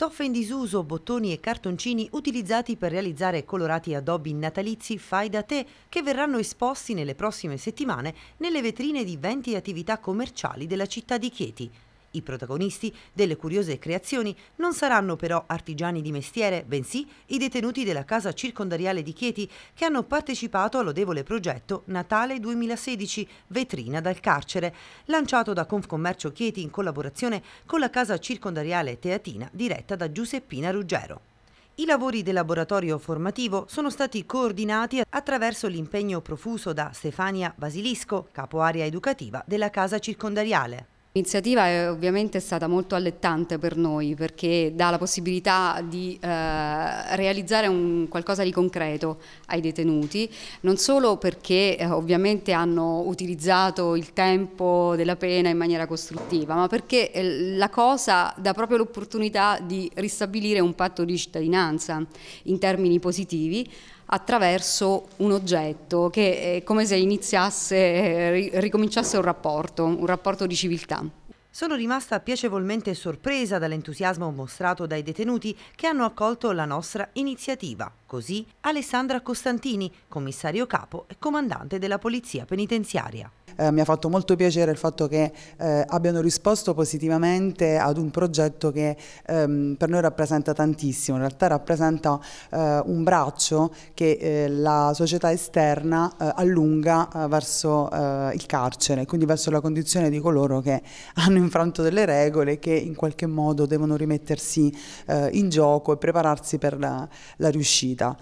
Stoffe in disuso, bottoni e cartoncini utilizzati per realizzare colorati addobbi natalizi fai da te che verranno esposti nelle prossime settimane nelle vetrine di 20 attività commerciali della città di Chieti. I protagonisti delle curiose creazioni non saranno però artigiani di mestiere, bensì i detenuti della casa circondariale di Chieti che hanno partecipato al lodevole progetto Natale 2016 Vetrina dal carcere, lanciato da Confcommercio Chieti in collaborazione con la casa circondariale teatina diretta da Giuseppina Ruggero. I lavori del laboratorio formativo sono stati coordinati attraverso l'impegno profuso da Stefania Basilisco, capo area educativa della casa circondariale. L'iniziativa è ovviamente stata molto allettante per noi perché dà la possibilità di eh, realizzare un, qualcosa di concreto ai detenuti, non solo perché eh, ovviamente hanno utilizzato il tempo della pena in maniera costruttiva, ma perché eh, la cosa dà proprio l'opportunità di ristabilire un patto di cittadinanza in termini positivi attraverso un oggetto che è come se iniziasse, eh, ricominciasse un rapporto, un rapporto di civiltà. Sono rimasta piacevolmente sorpresa dall'entusiasmo mostrato dai detenuti che hanno accolto la nostra iniziativa. Così Alessandra Costantini, commissario capo e comandante della Polizia Penitenziaria. Eh, mi ha fatto molto piacere il fatto che eh, abbiano risposto positivamente ad un progetto che ehm, per noi rappresenta tantissimo, in realtà rappresenta eh, un braccio che eh, la società esterna eh, allunga eh, verso il carcere, quindi verso la condizione di coloro che hanno infranto delle regole e che in qualche modo devono rimettersi in gioco e prepararsi per la, la riuscita.